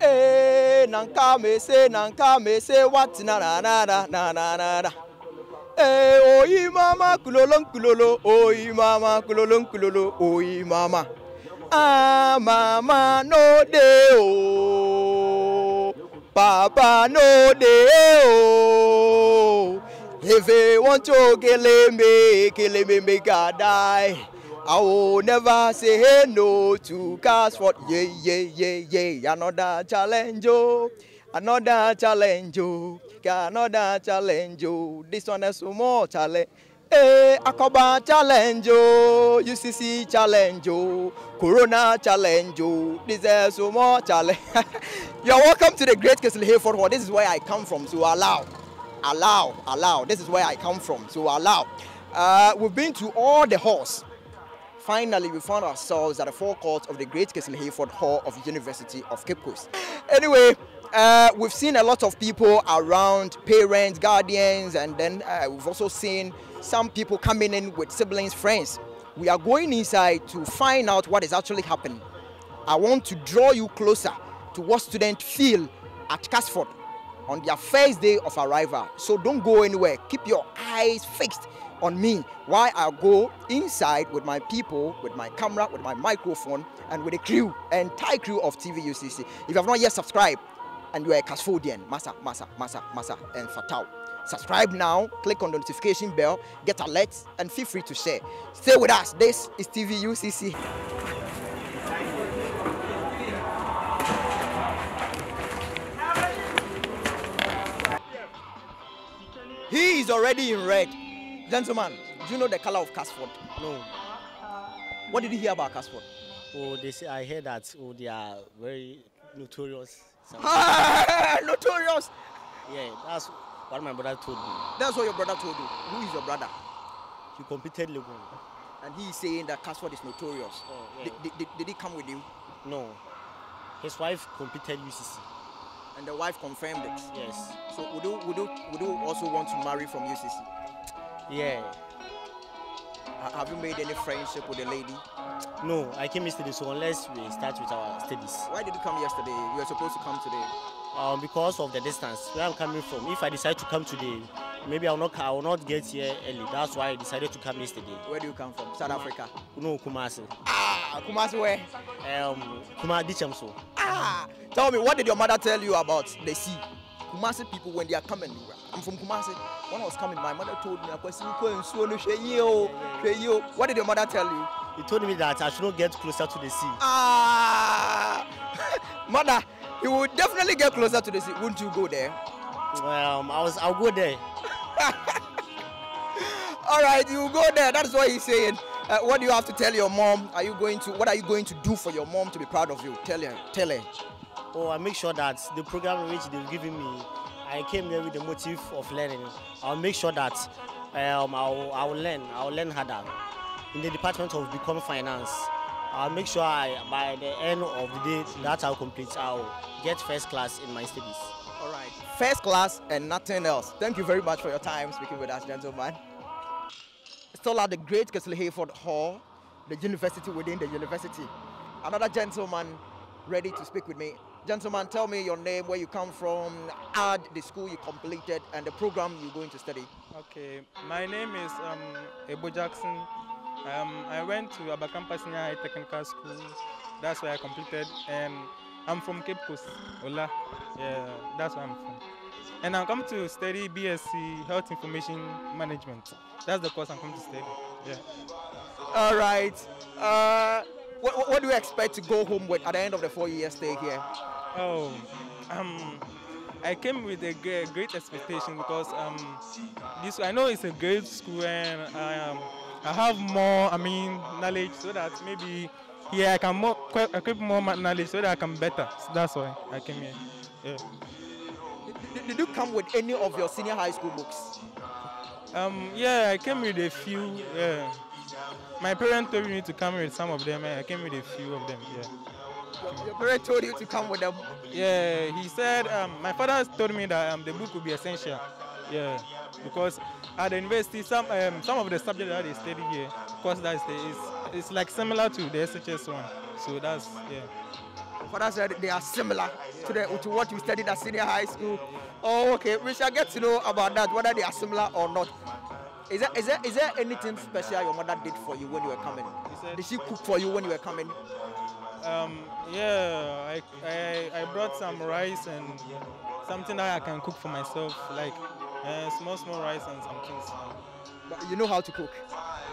Eh, ee na nke a ma ese na nke a ma ese watina na na na na na na. Ee eh, oyi mama kulolo nkulolo oyi mama kulolo nkulolo oyi mama. Ah mama no dey o papa no o if you want to kill me kill me make die. I will never say hey, no to Casford. Yeah, yeah, yeah, yeah. Another challenge, oh. Another challenge, oh. Another challenge, oh. This one is more challenge. Hey, Akoba challenge, oh. UCC challenge, oh. Corona challenge, oh. This is more challenge. You're welcome to the Great Casley Hayford Hall. This is where I come from, so allow. Allow, allow. This is where I come from, so allow. Uh, we've been to all the halls finally we found ourselves at the forecourt of the Great Casley Hayford Hall of University of Cape Coast. Anyway, uh, we've seen a lot of people around, parents, guardians, and then uh, we've also seen some people coming in with siblings, friends. We are going inside to find out what is actually happening. I want to draw you closer to what students feel at Casford on their first day of arrival. So don't go anywhere. Keep your eyes fixed on me why I go inside with my people, with my camera, with my microphone, and with a crew, entire crew of TVUCC. If you have not yet subscribed and you are a Casfordian, Massa, Massa, Massa, Massa, and Fatal, subscribe now, click on the notification bell, get alerts, and feel free to share. Stay with us. This is TVUCC. He is already in red. Gentlemen, do you know the color of Casford? No. What did you hear about Casford? Oh, they say I heard that oh they are very notorious. Notorious. yeah, that's what my brother told me. That's what your brother told you. Who is your brother? He competed Legon. And he is saying that Casford is notorious. Oh, yeah. Did, did he come with you? No. His wife competed UCC. And the wife confirmed it. Yes. So would you, would you, would you also want to marry from UCC? Yeah. Ha- Have you made any friendship with the lady? No, I came yesterday, so unless we start with our studies. Why did you come yesterday? You were supposed to come today. Um, because of the distance where I'm coming from. If I decide to come today, maybe I will not I will not get here early. That's why I decided to come yesterday. Where do you come from? South Africa. No, Kumasi. Ah, Kumasi where? Um, Kuma Dichamso. Ah, tell me, what did your mother tell you about the sea? Kumasi people, when they are coming, I'm from Kumasi. When I was coming, my mother told me, "Akwasi, go and swallow, hwɛ yie o, hwɛ yie o." What did your mother tell you? He told me that I should not get closer to the sea. Ah, mother, you will definitely get closer to the sea. Wouldn't you go there? Um, I was I'll go there. All right, you go there. That's what he's saying. Uh, what do you have to tell your mom? Are you going to? What are you going to do for your mom to be proud of you? Tell her. Tell her. Oh, I make sure that the program which they've given me, I came here with the motive of learning. I'll make sure that um, I'll, I'll learn. I'll learn harder. In the department of become finance, I'll make sure I, by the end of the day that I'll complete, I'll get first class in my studies. All right. First class and nothing else. Thank you very much for your time speaking with us, gentlemen. Still at the Great Casley Hayford Hall, the university within the university. Another gentleman ready to speak with me. Gentleman, tell me your name, where you come from, add the school you completed, and the program you're going to study. Okay, my name is um, Ebo Jackson. Um, I went to Abakrampa Senior High Technical School. That's where I completed, and I'm from Cape Coast, Ola. Yeah, that's where I'm from. And I'm come to study BSc Health Information Management. That's the course I'm coming to study. Yeah. All right. Uh, what, what- what do you expect to go home with at the end of the four-year stay here? Oh, um, I came with a great, great expectation because um, this I know it's a great school and um, I have more, I mean, knowledge so that maybe here I can more equip more knowledge so that I can better. So that's why I came here. Yeah. Did, did you come with any of your senior high school books? Um, yeah, I came with a few. Yeah. My parents told me to come with some of them, and I came with a few of them. Yeah. Your, your parent told you to come with them. Yeah, he said, um, my father told me that um, the book would be essential. Yeah, because at the university, some um, some of the subjects that they study here, of course that is, it's like similar to the SHS one. So that's yeah. Father said they are similar to the to what you studied at senior high school. Oh, okay. We shall get to know about that, whether they are similar or not. Is there, is there, is there anything special your mother did for you when you were coming? Did she cook for you when you were coming? Um, yeah, I, I, I brought some rice and something that I can cook for myself, like uh, small, small rice and some things. But you know how to cook.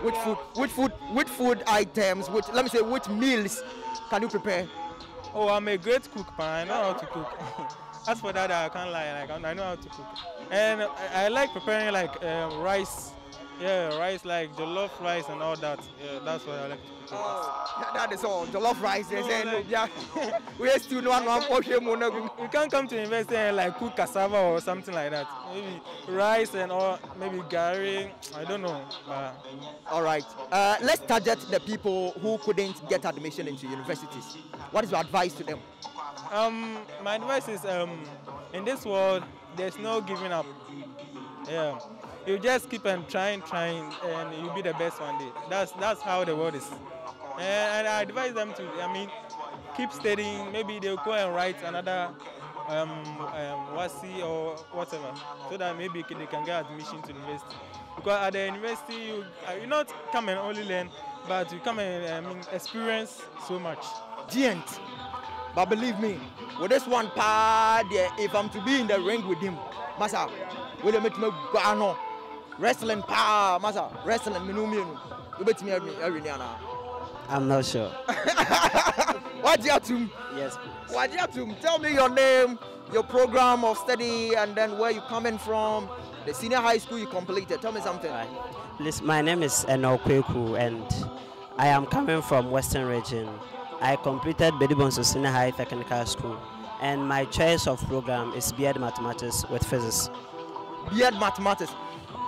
Which food, which food, which food items, which let me say, which meals can you prepare? Oh, I'm a great cook, but I know how to cook. As for that, I can't lie. Like I know how to cook, and I, I like preparing like um, rice. Yeah, rice like jollof rice and all that. Yeah, that's what I like to prepare. That, that is all. Jollof rice. No, like- yeah. We still no one portion more. You can't come to invest and like cook cassava or something like that. Maybe rice and or maybe gari. I don't know. But All right. Uh, let's target the people who couldn't get admission into universities. What is your advice to them? Um, my advice is um, in this world, there's no giving up. Yeah, you just keep on trying, trying, and you'll be the best one day. That's that's how the world is. And, I advise them to, I mean, keep studying. Maybe they'll go and write another um, um, WASSCE or whatever, so that maybe they can get admission to university. Because at the university, you uh, you not come and only learn, but you come and experience so much. Giant. But believe me, with this one part if I'm to be in the ring with him, Masa, will you make me go Wrestling pa, Masa, wrestling minu minu. You bet me every now. I'm not sure. What do you have to? Yes. What do you have to? Tell me your name, your program of study, and then where you coming from, the senior high school you completed. Tell me something. Right. Please, my name is Eno Kweku and I am coming from Western Region. I completed Bedibonso Senior High Technical School and my choice of program is BEd Mathematics with Physics. Beard mathematics.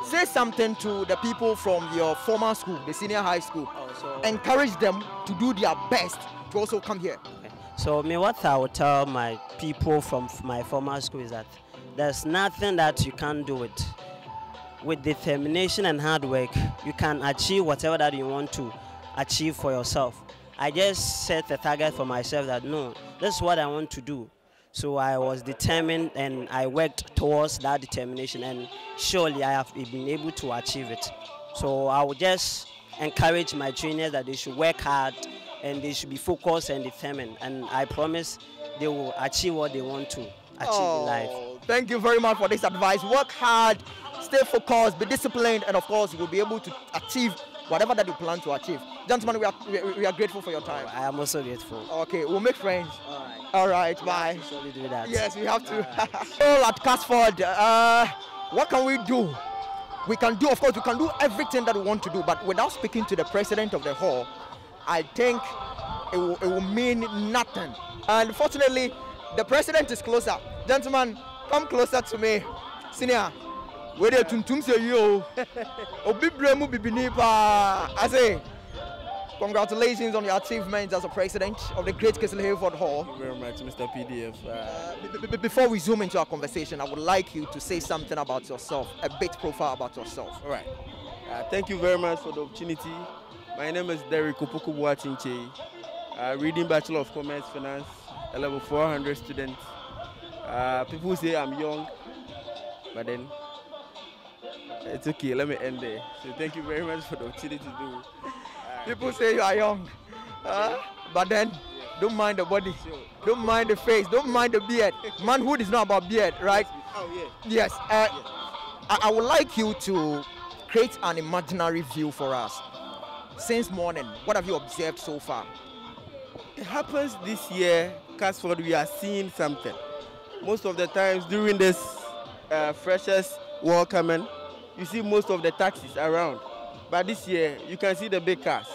Say something to the people from your former school, the senior high school. Oh, Encourage them to do their best to also come here. Okay. So me what I would tell my people from my former school is that there's nothing that you can't do it. With determination and hard work, you can achieve whatever that you want to achieve for yourself. I just set a target for myself that no, this is what I want to do. So I was determined and I worked towards that determination and surely I have been able to achieve it. So I would just encourage my juniors that they should work hard and they should be focused and determined. And I promise they will achieve what they want to achieve in life. Oh, Thank you very much for this advice. Work hard, stay focused, be disciplined, and of course, you will be able to achieve whatever that you plan to achieve. Gentlemen, we are, we, we are grateful for your time. I am also grateful. Okay, we'll make friends. All right. All right, bye. Surely do that. Yes, we have to. All at Casford, uh, what can we do? We can do, of course, we can do everything that we want to do, but without speaking to the president of the hall, I think it will, it will mean nothing. And fortunately, the president is closer. Gentlemen, come closer to me. Senior, where they tuntum say you? Obi bibini pa. I say, congratulations on your achievements as a president of the Great Casley Hayford Hall. Thank you very much, Mr. PDF. Uh, Before we zoom into our conversation, I would like you to say something about yourself, a bit profile about yourself. all right. Uh, thank you very much for the opportunity. My name is Derek Opoku Boachinche, uh, reading Bachelor of Commerce Finance, a level 400 student. Uh, people say I'm young, but then it's okay. Let me end there. So thank you very much for the opportunity to do. People say you are young, uh, but then don't mind the body, don't mind the face, don't mind the beard. Manhood is not about beard, right? Oh yeah. Yes. Uh, I, I would like you to create an imaginary view for us. Since morning, what have you observed so far? It happens this year, Casford, we are seeing something. Most of the times during this uh, freshers welcoming, you see most of the taxis around. But this year, you can see the big cars.